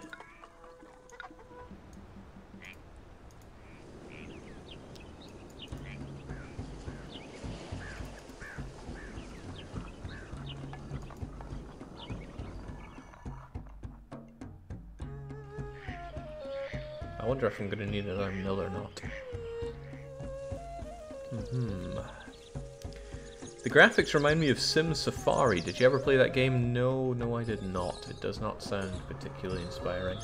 If I'm gonna need another mill or not. hmm. The graphics remind me of Sim Safari. Did you ever play that game? No, no I did not. It does not sound particularly inspiring.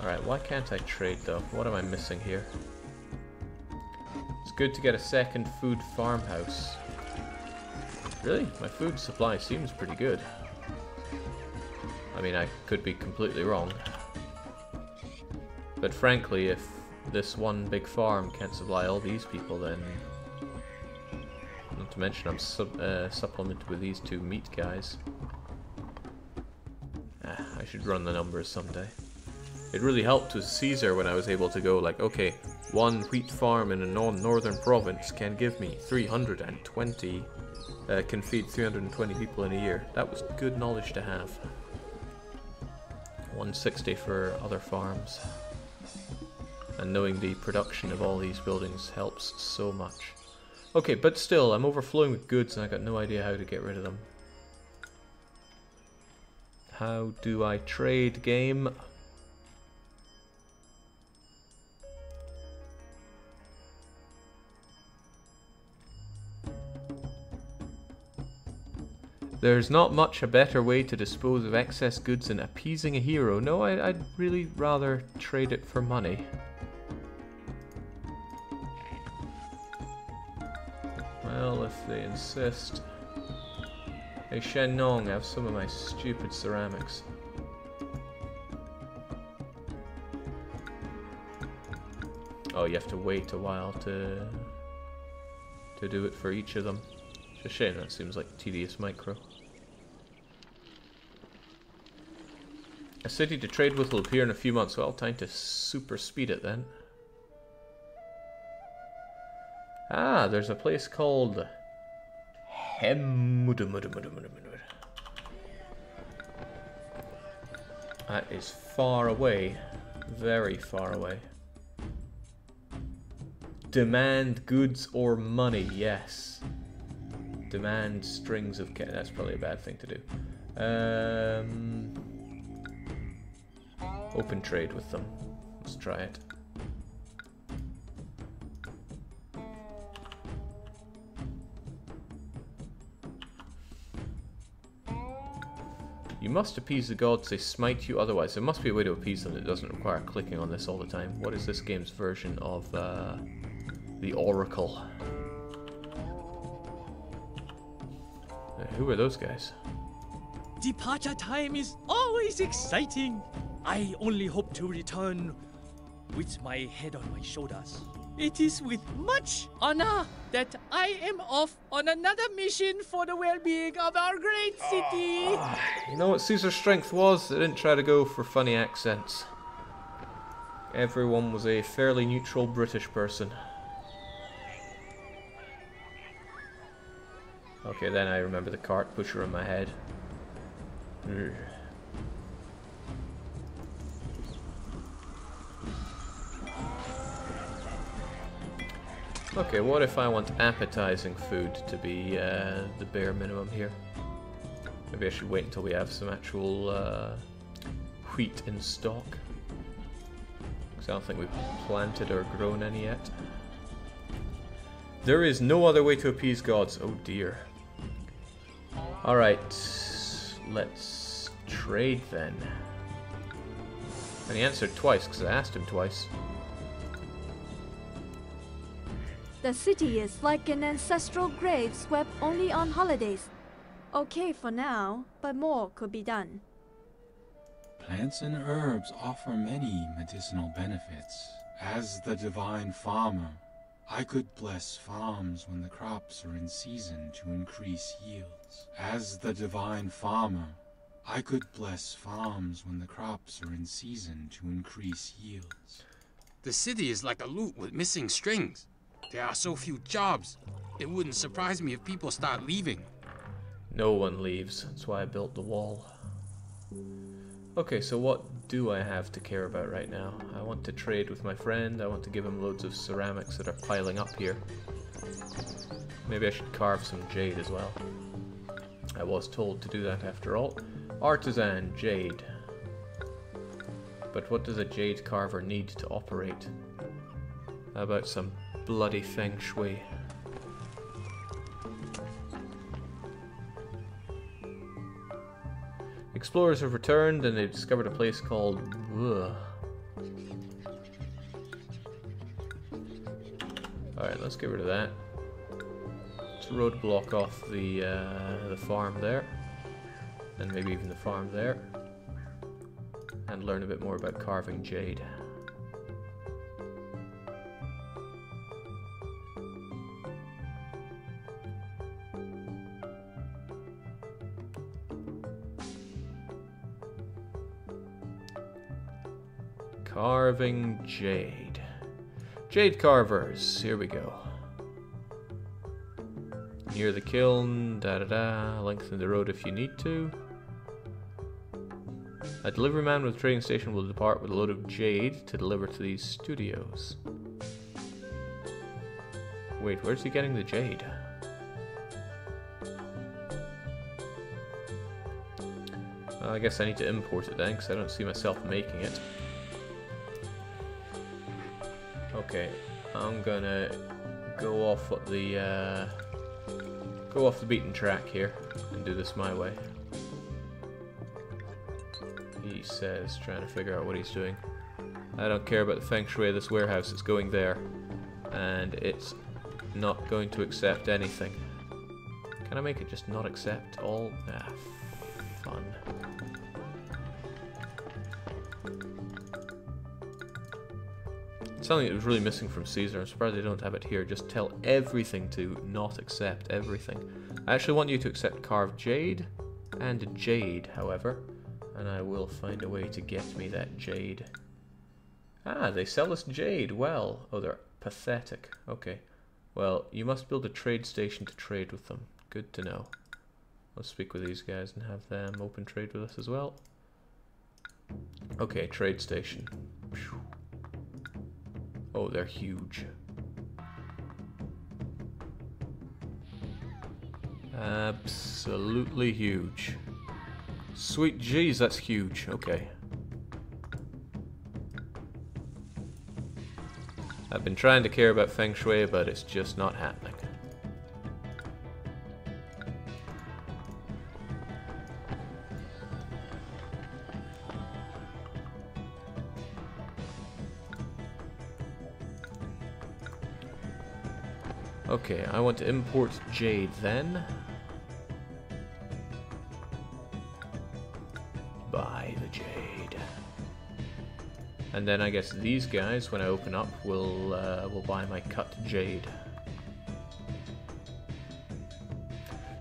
Alright, why can't I trade though? What am I missing here? It's good to get a second food farmhouse. Really? My food supply seems pretty good. I mean, I could be completely wrong. But frankly, if this one big farm can't supply all these people, then... Not to mention I'm uh, supplemented with these two meat guys. Ah, I should run the numbers someday. It really helped with Caesar when I was able to go like, okay, one wheat farm in a non-northern province can give me 320, uh, can feed 320 people in a year. That was good knowledge to have. 160 for other farms. And knowing the production of all these buildings helps so much. Okay, but still, I'm overflowing with goods and I got no idea how to get rid of them. How do I trade game? There's not much a better way to dispose of excess goods than appeasing a hero. No, I, would really rather trade it for money. Well, if they insist. Hey Shennong, have some of my stupid ceramics. Oh, you have to wait a while to to do it for each of them. It's a shame, that seems like tedious micro. A city to trade with will appear in a few months. Well, time to super speed it then. Ah, there's a place called Hem. That is far away. Very far away. Demand goods or money, yes. Demand strings of... That's probably a bad thing to do. Um, open trade with them. Let's try it. You must appease the gods, they smite you otherwise. There must be a way to appease them that doesn't require clicking on this all the time. What is this game's version of uh, the Oracle? Uh, who are those guys? Departure time is always exciting. I only hope to return with my head on my shoulders. It is with much honor that I am off on another mission for the well-being of our great city. You know what Caesar's strength was? They didn't try to go for funny accents. Everyone was a fairly neutral British person. Okay, then I remember the cart pusher in my head. Ugh. Okay, what if I want appetizing food to be uh, the bare minimum here? Maybe I should wait until we have some actual uh, wheat in stock. Because I don't think we've planted or grown any yet. There is no other way to appease gods. Oh dear. Alright, let's trade then. And he answered twice because I asked him twice. The city is like an ancestral grave swept only on holidays. Okay for now, but more could be done. Plants and herbs offer many medicinal benefits. As the divine farmer, I could bless farms when the crops are in season to increase yields. As the divine farmer, I could bless farms when the crops are in season to increase yields. The city is like a lute with missing strings. There are so few jobs. It wouldn't surprise me if people start leaving. No one leaves. That's why I built the wall. Okay, so what do I have to care about right now? I want to trade with my friend. I want to give him loads of ceramics that are piling up here. Maybe I should carve some jade as well. I was told to do that after all. Artisan, jade. But what does a jade carver need to operate? How about some bloody feng shui? Explorers have returned and they've discovered a place called. Alright, let's get rid of that. Let's roadblock off the uh, the farm there. And maybe even the farm there. And learn a bit more about carving jade. Carving jade. Jade carvers, here we go. Near the kiln, da da da, lengthen the road if you need to. A delivery man with a trading station will depart with a load of jade to deliver to these studios. Wait, where's he getting the jade? I guess I need to import it then, because I don't see myself making it. Okay, I'm gonna go off the uh, go off the beaten track here and do this my way. He says, trying to figure out what he's doing. I don't care about the feng shui of this warehouse. It's going there, and it's not going to accept anything. Can I make it just not accept all? Ah, fun. Something that was really missing from Caesar. I'm surprised they don't have it here. Just tell everything to not accept everything. I actually want you to accept carved jade and jade, however. And I will find a way to get me that jade. Ah, they sell us jade. Well, oh, they're pathetic. Okay. Well, you must build a trade station to trade with them. Good to know. Let's speak with these guys and have them open trade with us as well. Okay, trade station. Oh, they're huge. Absolutely huge. Sweet jeez, that's huge. Okay. I've been trying to care about Feng Shui, but it's just not happening. Okay, I want to import jade then. Buy the jade. And then I guess these guys, when I open up, will uh, will buy my cut jade.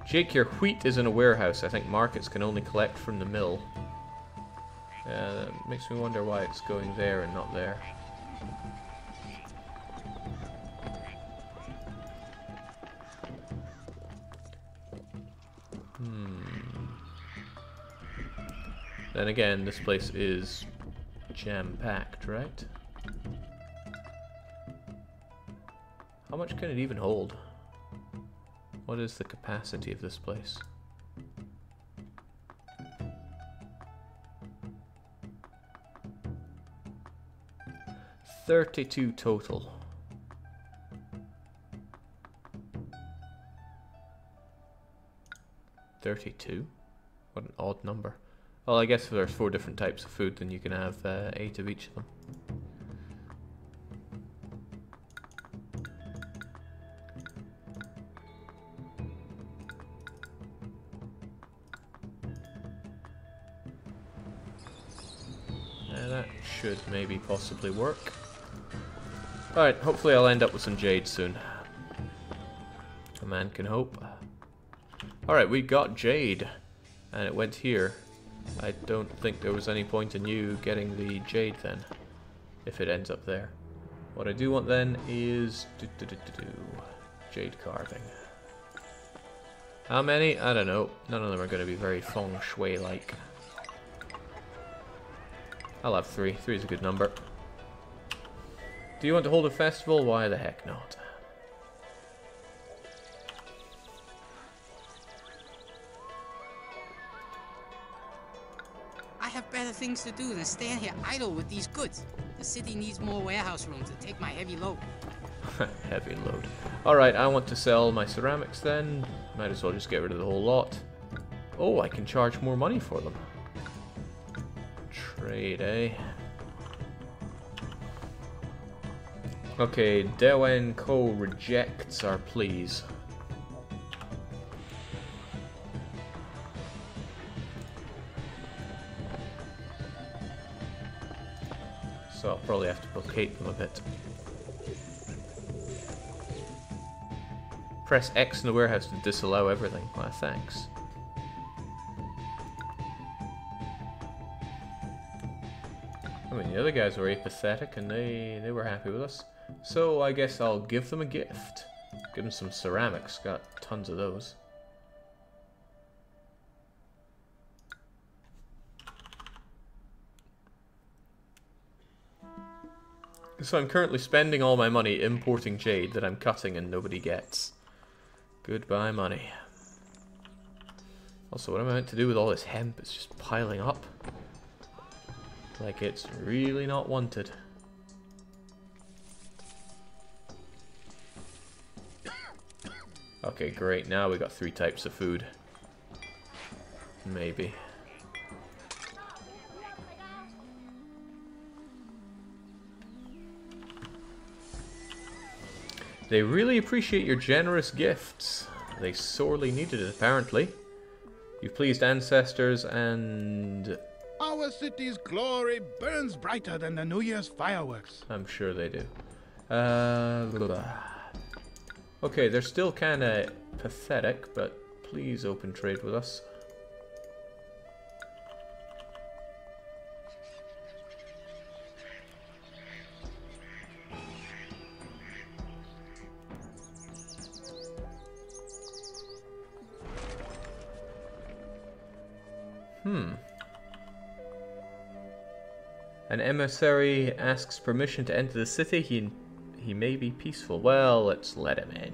Jake, your wheat is in a warehouse. I think markets can only collect from the mill. Uh, makes me wonder why it's going there and not there. Then again, this place is jam-packed, right? How much can it even hold? What is the capacity of this place? Thirty-two total. Thirty-two? What an odd number. Well, I guess if there's four different types of food, then you can have uh, eight of each of them. Uh, that should maybe possibly work. Alright, hopefully I'll end up with some jade soon. A man can hope. Alright, we got jade. And it went here. I don't think there was any point in you getting the jade then. If it ends up there. What I do want then is... Jade carving. How many? I don't know. None of them are going to be very feng shui-like. I'll have three. Three is a good number. Do you want to hold a festival? Why the heck not? Things to do than stand here idle with these goods. The city needs more warehouse room to take my heavy load. Heavy load. Alright, I want to sell my ceramics then. Might as well just get rid of the whole lot. Oh, I can charge more money for them. Trade, eh? Okay, Dawenkou. rejects our pleas. So I'll probably have to placate them a bit. Press X in the warehouse to disallow everything. Well, thanks. I mean, the other guys were apathetic and they, they were happy with us. So I guess I'll give them a gift. Give them some ceramics. Got tons of those. So I'm currently spending all my money importing jade that I'm cutting and nobody gets. Goodbye money. Also, what am I meant to do with all this hemp? It's just piling up. Like it's really not wanted. Okay, great. Now we got three types of food. Maybe. They really appreciate your generous gifts. They sorely needed it, apparently. You've pleased ancestors and... Our city's glory burns brighter than the New Year's fireworks. I'm sure they do. Uh, blah, blah. Okay, they're still kind of pathetic, but please open trade with us. An emissary asks permission to enter the city. He he may be peaceful. Well, let's let him in.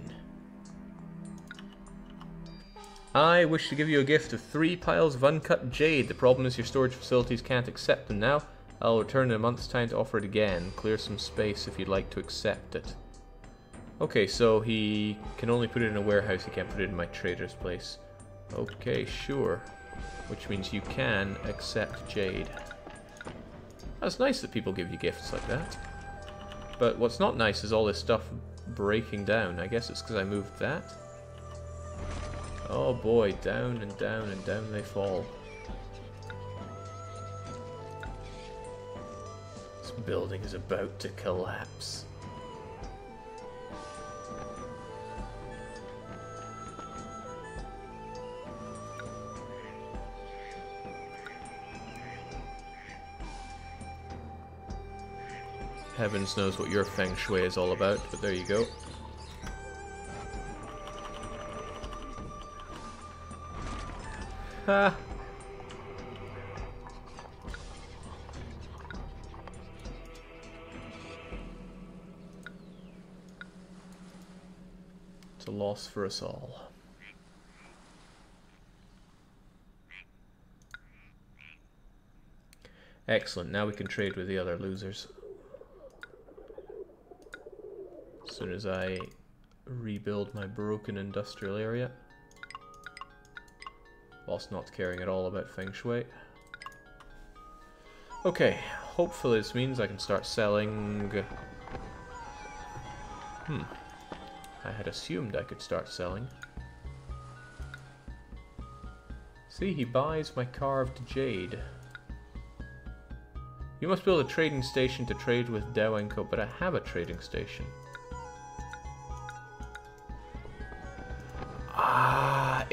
I wish to give you a gift of three piles of uncut jade. The problem is your storage facilities can't accept them now. I'll return in a month's time to offer it again. Clear some space if you'd like to accept it. Okay, so he can only put it in a warehouse. He can't put it in my trader's place. Okay, sure. Which means you can accept jade. That's nice that people give you gifts like that. But what's not nice is all this stuff breaking down. I guess it's because I moved that. Oh boy, down and down and down they fall. This building is about to collapse. Heavens knows what your feng shui is all about, but there you go. It's a loss for us all. Excellent, now we can trade with the other losers. As soon as I rebuild my broken industrial area whilst not caring at all about Feng Shui. Okay, hopefully this means I can start selling... Hmm. I had assumed I could start selling. See, he buys my carved jade. You must build a trading station to trade with Co, but I have a trading station.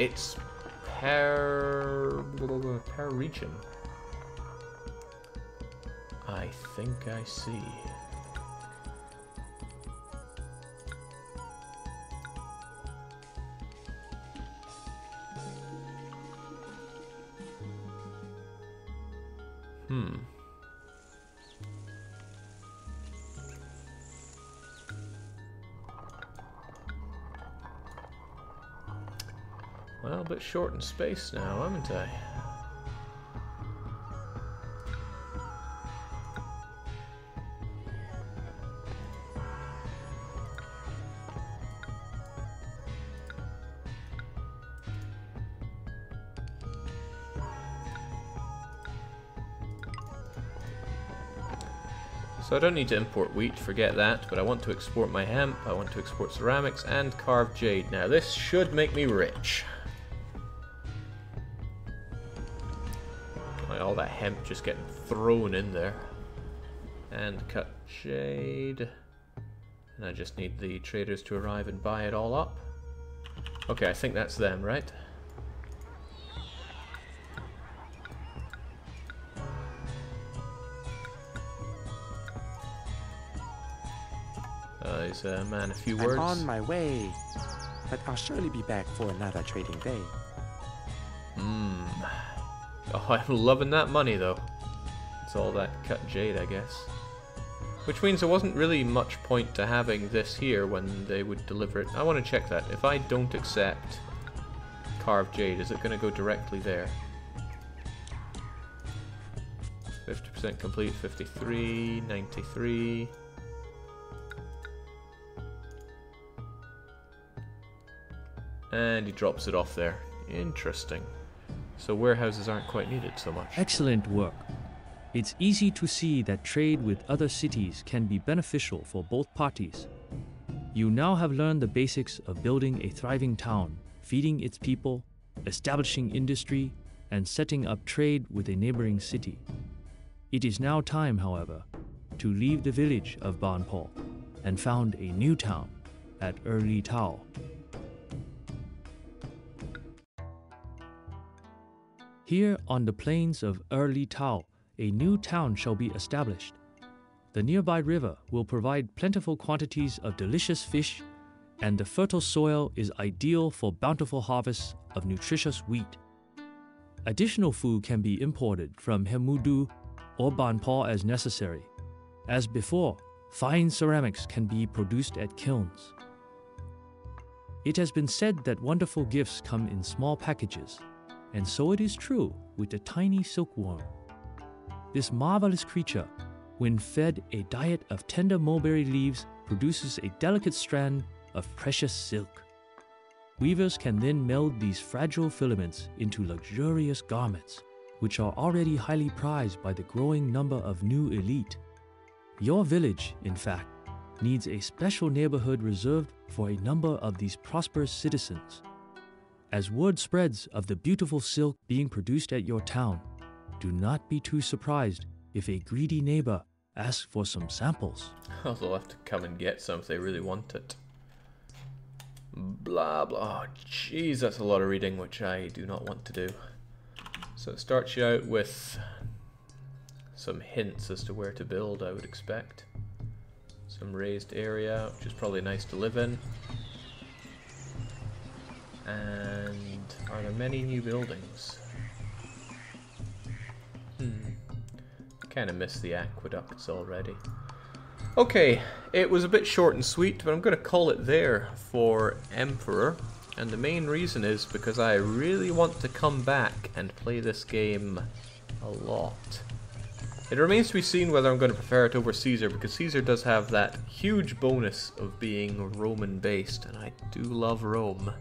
It's per... per region. I think I see. Short in space now, haven't I? So I don't need to import wheat, forget that, but I want to export my hemp, I want to export ceramics, and carved jade. Now this should make me rich. Hemp just getting thrown in there. And cut jade. And I just need the traders to arrive and buy it all up. Okay, I think that's them, right? Uh, he's a man, a few words. I'm on my way, but I'll surely be back for another trading day. Mmm. Oh, I'm loving that money though. It's all that cut jade, I guess. Which means there wasn't really much point to having this here when they would deliver it. I want to check that. If I don't accept carved jade, is it going to go directly there? 50% complete, 53, 93. And he drops it off there. Interesting. So warehouses aren't quite needed so much. Excellent work. It's easy to see that trade with other cities can be beneficial for both parties. You now have learned the basics of building a thriving town, feeding its people, establishing industry, and setting up trade with a neighboring city. It is now time, however, to leave the village of Banpo and found a new town at Erlitou. Here on the plains of Erlitou, a new town shall be established. The nearby river will provide plentiful quantities of delicious fish, and the fertile soil is ideal for bountiful harvests of nutritious wheat. Additional food can be imported from Hemudu or Banpo as necessary. As before, fine ceramics can be produced at kilns. It has been said that wonderful gifts come in small packages, and so it is true with the tiny silkworm. This marvelous creature, when fed a diet of tender mulberry leaves, produces a delicate strand of precious silk. Weavers can then meld these fragile filaments into luxurious garments, which are already highly prized by the growing number of new elite. Your village, in fact, needs a special neighborhood reserved for a number of these prosperous citizens. As word spreads of the beautiful silk being produced at your town, do not be too surprised if a greedy neighbor asks for some samples. They'll have to come and get some if they really want it. Blah blah. Oh, jeez, that's a lot of reading, which I do not want to do. So it starts you out with some hints as to where to build, I would expect. Some raised area, which is probably nice to live in. And are there many new buildings? Hmm. Kind of miss the aqueducts already. Okay, it was a bit short and sweet, but I'm going to call it there for Emperor. And the main reason is because I really want to come back and play this game a lot. It remains to be seen whether I'm going to prefer it over Caesar, because Caesar does have that huge bonus of being Roman-based, and I do love Rome.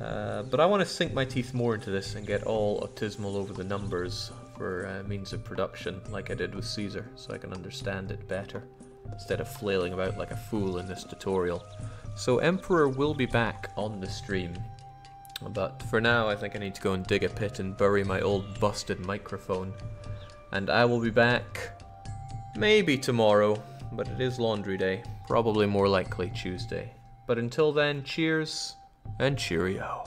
Uh, but I want to sink my teeth more into this and get all optimal over the numbers for uh, means of production, like I did with Caesar, so I can understand it better, instead of flailing about like a fool in this tutorial. So Emperor will be back on the stream, but for now I think I need to go and dig a pit and bury my old busted microphone. And I will be back maybe tomorrow, but it is laundry day. Probably more likely Tuesday. But until then, cheers and cheerio.